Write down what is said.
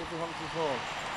Zit er van te zorgen.